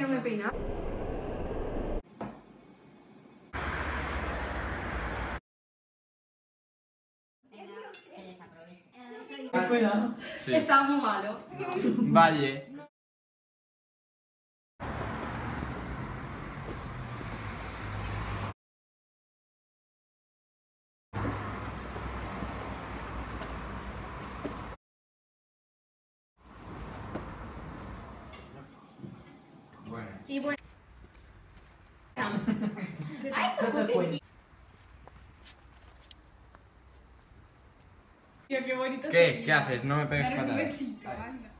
no me he peinado. Cuidado. Sí. Estaba muy malo. Valle. Y bueno. ¿Qué te cuento? Tío, qué bonito ¿Qué? sería. ¿Qué haces? No me pegues Daros un besito, anda.